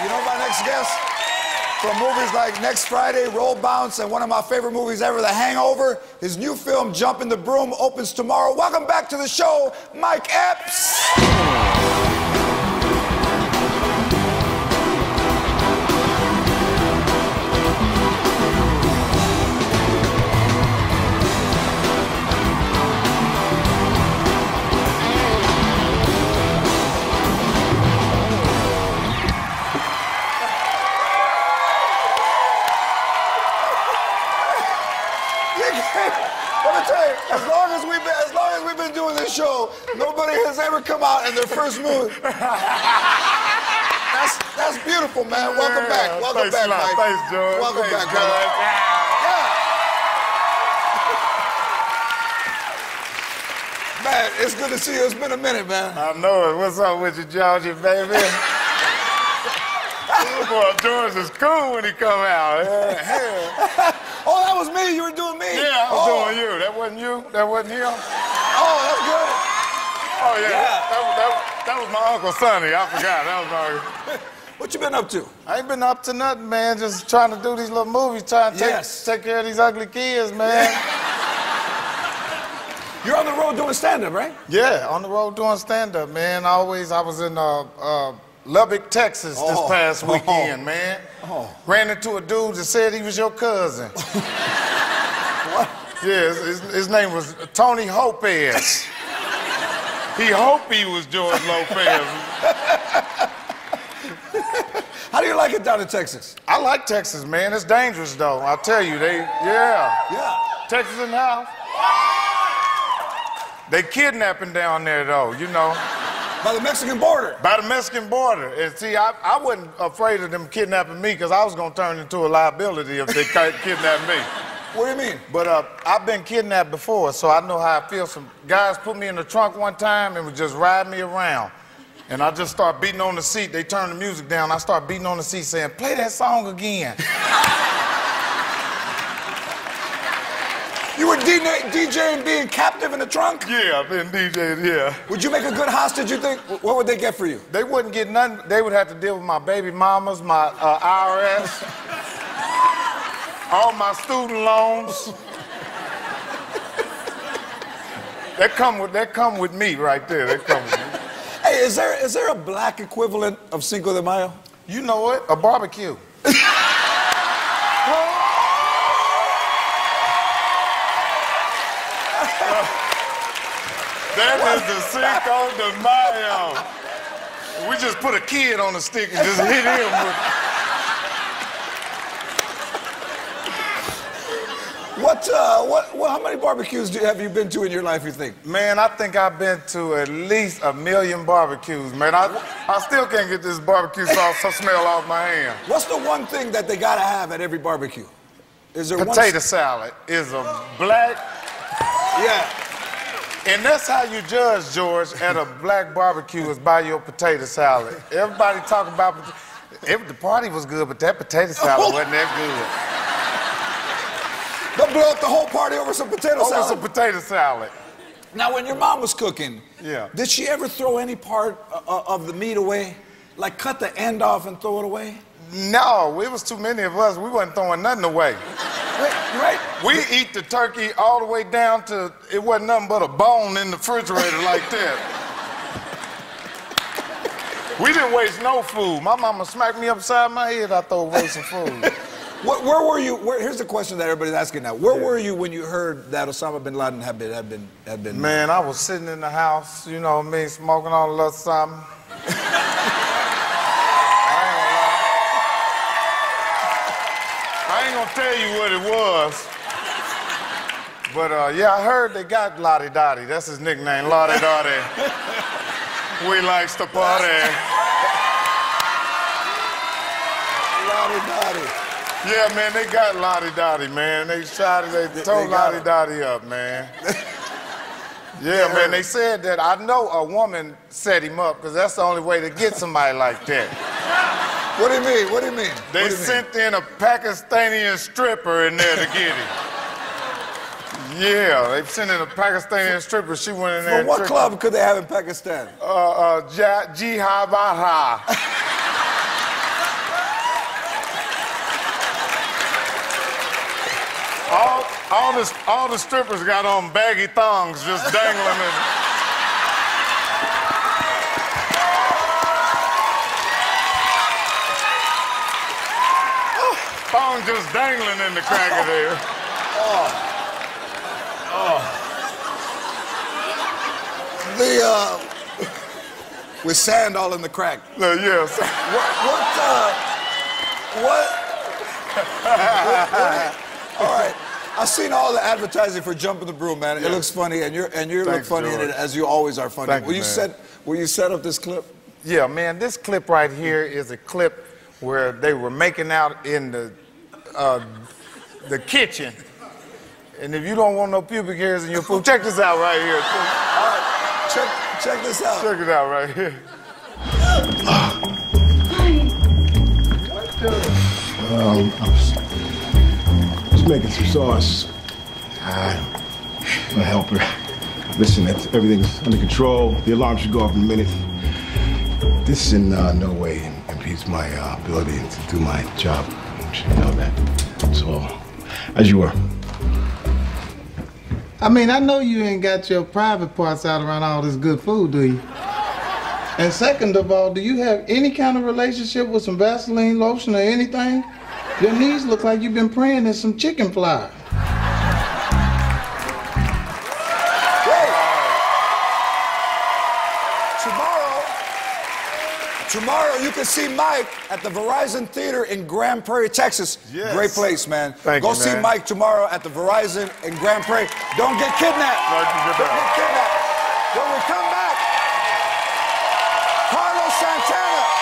You know my next guest? From movies like Next Friday, Roll Bounce, and one of my favorite movies ever, The Hangover. His new film, Jumping the Broom, opens tomorrow. Welcome back to the show, Mike Epps. Show, nobody has ever come out in their first movie. That's that's beautiful, man. Welcome back. Welcome back. Mike. Thanks, George. Welcome Thanks, back, brother. George. Yeah. Man, it's good to see you. It's been a minute, man. I know it. What's up with you, Georgie, baby? Boy, George is cool when he come out. Yeah, hell. Oh, that was me. You were doing me. yeah I was oh. doing you. That wasn't you. That wasn't him. Oh, that's good. Oh yeah, Yeah. That, was, that, that was my uncle Sonny. I forgot. That was my. What you been up to? I ain't been up to nothing, man. Just trying to do these little movies, trying to take, Yes. take care of these ugly kids, man. You're on the road doing stand-up, right? Yeah, on the road doing stand up, man. I always, I was in uh, uh, Lubbock, Texas this Oh. past Oh. weekend, man. Oh. Ran into a dude that said he was your cousin. Yeah, his, his, name was Tony Lopez. he hoped he was George Lopez. How do you like it down in Texas? I like Texas, man. It's dangerous, though. I'll tell you, they, yeah. Yeah. Texas in the house. They kidnapping down there, though, you know. By the Mexican border. By the Mexican border. And see, I, I wasn't afraid of them kidnapping me because I was going to turn into a liability if they kidnapped me. What do you mean? But uh, I've been kidnapped before, so I know how it feels. Some guys put me in the trunk one time and would just ride me around. And I just start beating on the seat. They turn the music down. I start beating on the seat saying, play that song again. You were DJ, DJing being captive in the trunk? yeah, I've been DJing, yeah. Would you make a good hostage, you think? What would they get for you? They wouldn't get nothing. They would have to deal with my baby mamas, my uh, IRS, all my student loans. That come with that come with me right there. That come with me. Hey, is there is there a black equivalent of Cinco de Mayo? You know what? A barbecue. that is the Cinco de Mayo. We just put a kid on the stick and just hit him with. What, uh, what, what, how many barbecues do, have you been to in your life, you think? Man, I think I've been to at least a million barbecues, man. I, I still can't get this barbecue sauce so smell off my hand. What's the one thing that they gotta have at every barbecue? Is there one Potato salad is a black. Yeah. and that's how you judge, George, at a black barbecue is by your potato salad. Everybody talk about, every, the party was good, but that potato salad wasn't that They'll blow up the whole party over some potato. Over salad. some potato salad. Now, when your mom was cooking, Yeah. did she ever throw any part uh, of the meat away? Like cut the end off and throw it away? No, it was too many of us. We wasn't throwing nothing away. Right? right? We eat the turkey all the way down to it wasn't nothing but a bone in the refrigerator like that. We didn't waste no food. My mama smacked me upside my head. I throw away some food. Where, where were you? Where, here's the question that everybody's asking now. Where were you when you heard that Osama bin Laden had been had been had been? Man, I was sitting in the house, you know me, smoking on a little something. I ain't gonna tell you what it was. But uh, yeah, I heard they got Lottie Dottie. That's his nickname, Lottie Dottie. we likes to party. Lottie Dottie. Yeah, man, they got Lottie Dottie, man. They shot it, they got Lottie Dottie up, man. Yeah, man, they said that. I know a woman set him up because that's the only way to get somebody like that. What do you mean? What do you mean? They you mean? sent in a Pakistani stripper in there to get him. Yeah, they sent in a Pakistani stripper. She went in there. But what club could they have in Pakistan? Uh, uh, Jihad Baha. all, all, the, all the strippers got on baggy thongs just dangling in. Thong just dangling in the crack of there. Oh. The, uh, with sand all in the crack. No, yes. What, what, uh, what, what- what- all right. I've seen all the advertising for Jumping the Broom, man. It looks funny, and you're and you look Thanks, funny in it as you always are funny. Thank will you, you man. set Will you set up this clip? Yeah, man, this clip right here is a clip where they were making out in the uh, the kitchen. And if you don't want no pubic hairs in your food, check this out right here. All right, check check this out. Check it out right here. Um, I was just making some sauce. Uh, my helper. Listen, it's, everything's under control. The alarm should go off in a minute. This in uh, no way impedes my uh, ability to do my job. You know that. So, as you were. I mean, I know you ain't got your private parts out around all this good food, do you? And second of all, do you have any kind of relationship with some Vaseline lotion or anything? Your knees look like you've been praying in some chicken fly. Tomorrow, you can see Mike at the Verizon Theater in Grand Prairie, Texas. Yes. Great place, man. Thank Go you, see man. Mike tomorrow at the Verizon in Grand Prairie. Don't get kidnapped. Don't get kidnapped. When we come back, Carlos Santana.